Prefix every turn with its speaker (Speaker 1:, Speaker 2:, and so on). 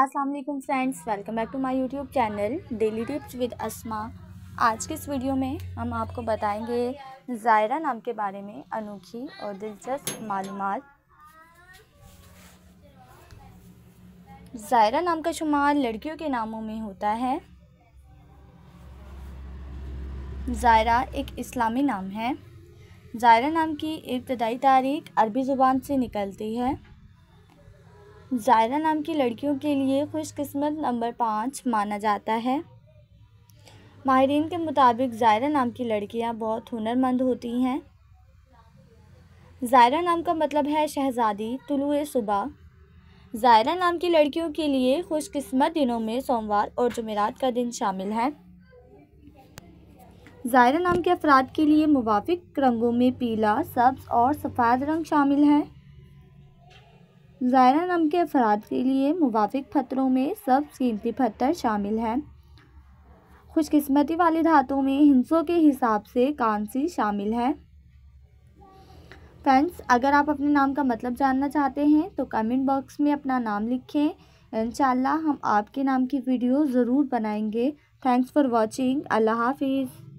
Speaker 1: अस्सलाम वालेकुम friends welcome back to my YouTube channel daily tips with Asma आज के इस वीडियो में हम आपको बताएँगे ज़ायरा नाम के बारे में अनोखी और दिलचस्प मालूम ज़ायरा नाम का शुमार लड़कियों के नामों में होता है। ज़ायरा एक इस्लामी नाम है। ज़ायरा नाम की इब्तदाई तारीख अरबी ज़ुबान से निकलती है। ज़ायरा नाम की लड़कियों के लिए खुशकिस्मत नंबर पाँच माना जाता है। माहरीन के मुताबिक ज़ायरा नाम की लड़कियाँ बहुत हुनरमंद होती हैं। ज़ायरा नाम का मतलब है शहज़ादी तुलु सुबह। ज़ायरा नाम की लड़कियों के लिए खुशकिस्मत दिनों में सोमवार और जुमेरात का दिन शामिल है। ज़ायरा नाम के अफराद के लिए मुवाफ़िक रंगों में पीला, सब्ज़ और सफ़ेद रंग शामिल है। ज़ायरा नाम के अफराद के लिए मुवाफिक पत्थरों में सब कीमती पत्थर शामिल हैं। खुशकिस्मती वाली धातों में हिंसों के हिसाब से कांसी शामिल है। फ्रेंड्स, अगर आप अपने नाम का मतलब जानना चाहते हैं तो कमेंट बॉक्स में अपना नाम लिखें। इंशाल्लाह हम आपके नाम की वीडियो ज़रूर बनाएँगे। Thanks for watching. अल्लाह हाफिज़।